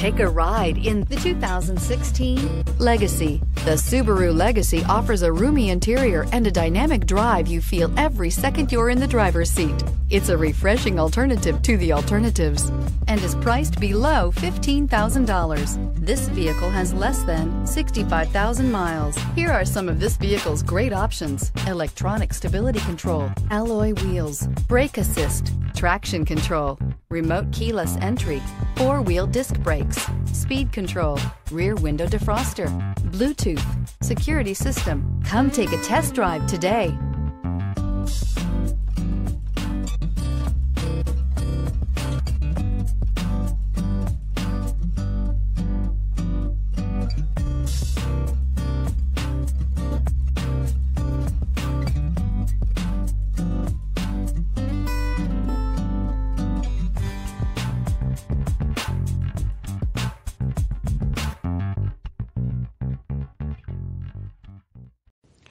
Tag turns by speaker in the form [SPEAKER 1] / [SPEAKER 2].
[SPEAKER 1] Take a ride in the 2016 Legacy. The Subaru Legacy offers a roomy interior and a dynamic drive you feel every second you're in the driver's seat. It's a refreshing alternative to the alternatives and is priced below $15,000. This vehicle has less than 65,000 miles. Here are some of this vehicle's great options. Electronic stability control, alloy wheels, brake assist, traction control, remote keyless entry, four-wheel disc brakes, speed control, rear window defroster, Bluetooth, security system. Come take a test drive today.